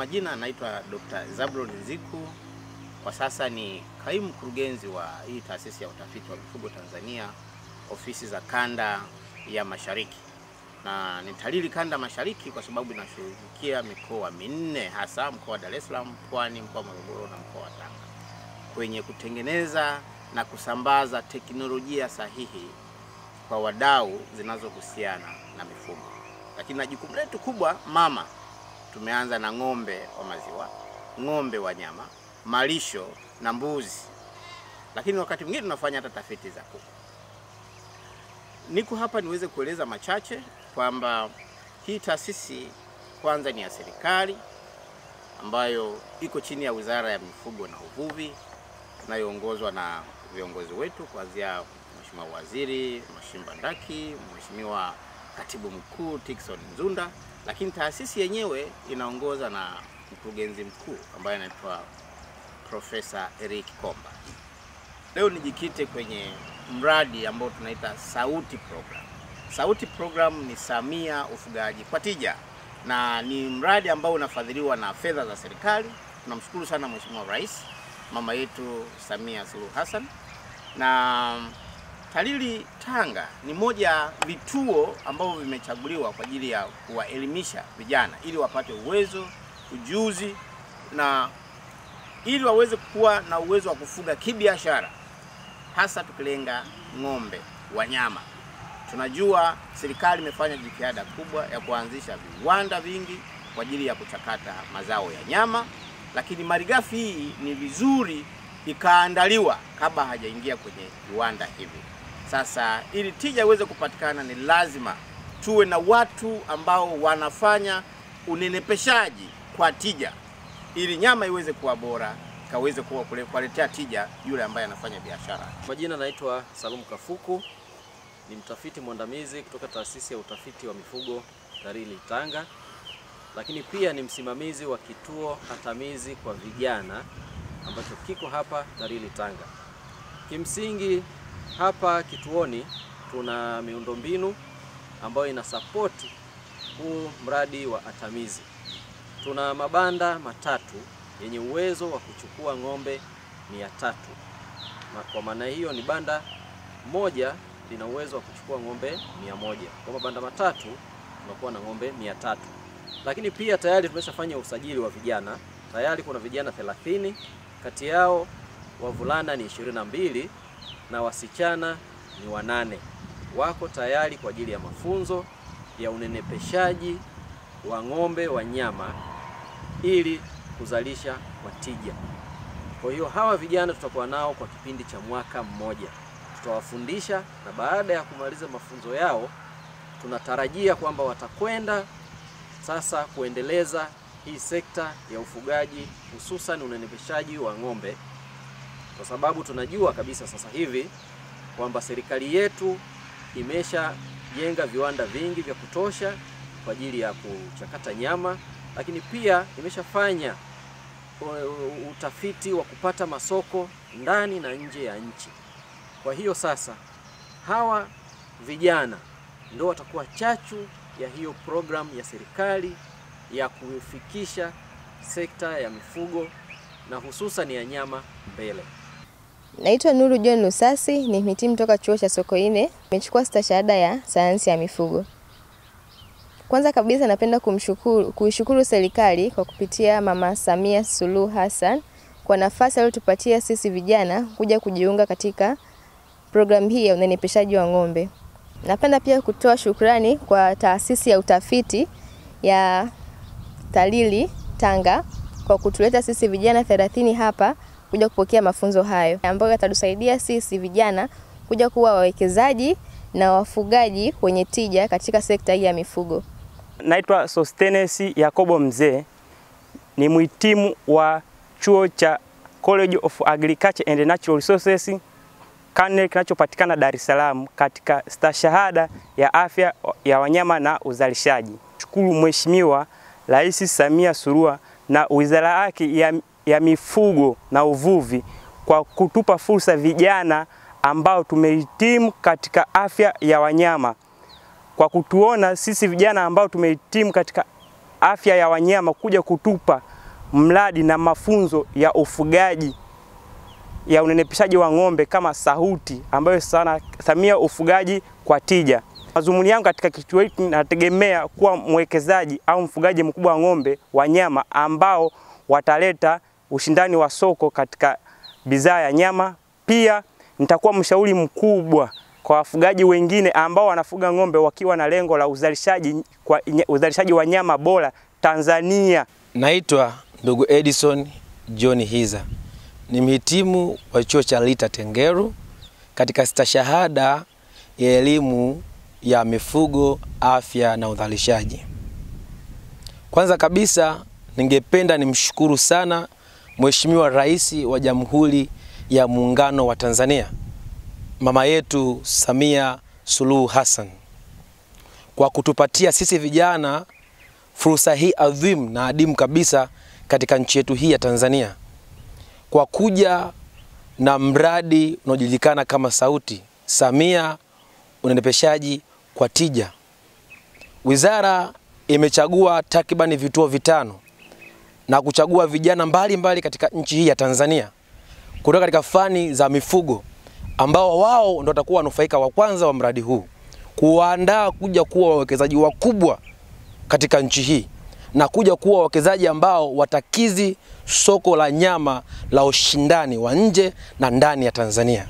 Majina anaitwa Dr. Zablon Nziku. Kwa sasa ni kaimu mkurugenzi wa hii taasisi ya utafiti wa mifugo Tanzania, ofisi za kanda ya Mashariki, na nitalili kanda Mashariki kwa sababu inashughulikia mikoa minne, hasa mkoa wa Dar es Salaam, Pwani, mkoa wa Morogoro na mkoa wa Tanga, kwenye kutengeneza na kusambaza teknolojia sahihi kwa wadau zinazohusiana na mifugo. Lakini na jukumu letu kubwa mama tumeanza na ng'ombe wa maziwa, ng'ombe wa nyama, malisho na mbuzi, lakini wakati mwingine tunafanya hata tafiti za kuku. Niko hapa niweze kueleza machache kwamba hii taasisi kwanza ni ya serikali ambayo iko chini ya Wizara ya Mifugo na Uvuvi inayoongozwa na viongozi wetu kuanzia Mheshimiwa Waziri Mheshimiwa Ndaki, Mheshimiwa Katibu Mkuu Tikson Nzunda, lakini taasisi yenyewe inaongoza na mkurugenzi mkuu ambaye anaitwa Profesa Eric Komba. Leo nijikite kwenye mradi ambao tunaita Sauti Program. Sauti Program ni Samia Ufugaji kwa Tija, na ni mradi ambao unafadhiliwa na fedha za serikali. Tunamshukuru sana Mheshimiwa Rais mama yetu Samia Suluhu Hassan na TALIRI Tanga ni moja ya vituo ambavyo vimechaguliwa kwa ajili ya kuwaelimisha vijana ili wapate uwezo, ujuzi na ili waweze kuwa na uwezo wa kufuga kibiashara, hasa tukilenga ng'ombe wanyama. Tunajua serikali imefanya jitihada kubwa ya kuanzisha viwanda vingi kwa ajili ya kuchakata mazao ya nyama, lakini malighafi hii ni vizuri ikaandaliwa kabla hajaingia kwenye viwanda hivi. Sasa ili tija iweze kupatikana, ni lazima tuwe na watu ambao wanafanya unenepeshaji kwa tija, ili nyama iweze kuwa bora, kaweze kuwa kuletea tija yule ambaye anafanya biashara. Kwa jina naitwa Salum Kafuku, ni mtafiti mwandamizi kutoka taasisi ya utafiti wa mifugo TALIRI Tanga, lakini pia ni msimamizi wa kituo hatamizi kwa vijana ambacho kiko hapa TALIRI Tanga. Kimsingi hapa kituoni tuna miundombinu ambayo ina sapoti huu mradi wa atamizi. Tuna mabanda matatu yenye uwezo wa kuchukua ng'ombe mia tatu. Kwa maana hiyo ni banda moja lina uwezo wa kuchukua ng'ombe mia moja. Kwa mabanda matatu tunakuwa na ng'ombe mia tatu. Lakini pia tayari tumeshafanya usajili wa vijana. Tayari kuna vijana 30, kati yao wavulana ni 22 na wasichana ni wanane. Wako tayari kwa ajili ya mafunzo ya unenepeshaji wa ng'ombe wa nyama ili kuzalisha kwa tija. Kwa hiyo hawa vijana tutakuwa nao kwa kipindi cha mwaka mmoja, tutawafundisha na baada ya kumaliza mafunzo yao tunatarajia kwamba watakwenda sasa kuendeleza hii sekta ya ufugaji, hususan unenepeshaji wa ng'ombe, kwa sababu tunajua kabisa sasa hivi kwamba serikali yetu imeshajenga viwanda vingi vya kutosha kwa ajili ya kuchakata nyama, lakini pia imeshafanya utafiti wa kupata masoko ndani na nje ya nchi. Kwa hiyo sasa hawa vijana ndio watakuwa chachu ya hiyo programu ya serikali ya kufikisha sekta ya mifugo na hususan ya nyama mbele. Naitwa Nuru John Lusasi, ni mhitimu toka chuo cha Sokoine. Nimechukua stashahada ya sayansi ya mifugo. Kwanza kabisa napenda kumshukuru kuishukuru serikali kwa kupitia Mama Samia Suluhu Hassan kwa nafasi aliyotupatia sisi vijana kuja kujiunga katika programu hii ya unenepeshaji wa ng'ombe. Napenda pia kutoa shukrani kwa taasisi ya utafiti ya TALIRI Tanga kwa kutuleta sisi vijana 30 hapa kuja kupokea mafunzo hayo ambayo yatatusaidia sisi vijana kuja kuwa wawekezaji na wafugaji wenye tija katika sekta hii ya mifugo. Naitwa Sostenes Yakobo Mzee, ni mhitimu wa chuo cha College of Agriculture and Natural Resources KANEL kinachopatikana Dar es Salaam katika stashahada ya afya ya wanyama na uzalishaji. Shukuru Mheshimiwa Rais Samia Surua na wizara yake ya, ya mifugo na uvuvi kwa kutupa fursa vijana ambao tumehitimu katika afya ya wanyama, kwa kutuona sisi vijana ambao tumehitimu katika afya ya wanyama kuja kutupa mradi na mafunzo ya ufugaji ya unenepeshaji wa ng'ombe kama Sauti ambayo sana thamia ufugaji kwa tija. Mazumuni yangu katika kituo hiki nategemea kuwa mwekezaji au mfugaji mkubwa wa ng'ombe wa nyama ambao wataleta ushindani wa soko katika bidhaa ya nyama. Pia nitakuwa mshauri mkubwa kwa wafugaji wengine ambao wanafuga ng'ombe wakiwa na lengo la uzalishaji, kwa, uzalishaji wa nyama bora Tanzania. Naitwa ndugu Edison John Hiza, ni mhitimu wa chuo cha Lita Tengeru katika stashahada ya elimu ya mifugo, afya na udhalishaji. Kwanza kabisa, ningependa nimshukuru sana Mheshimiwa Rais wa Jamhuri ya Muungano wa Tanzania, mama yetu Samia Suluhu Hassan kwa kutupatia sisi vijana fursa hii adhimu na adimu kabisa katika nchi yetu hii ya Tanzania kwa kuja na mradi unaojulikana kama Sauti Samia unenepeshaji kwa tija. Wizara imechagua takribani vituo vitano na kuchagua vijana mbalimbali mbali katika nchi hii ya Tanzania kutoka katika fani za mifugo ambao wao ndio watakuwa wanufaika wa kwanza wa mradi huu, kuwaandaa kuja kuwa wawekezaji wakubwa katika nchi hii na kuja kuwa wawekezaji ambao watakizi soko la nyama la ushindani wa nje na ndani ya Tanzania.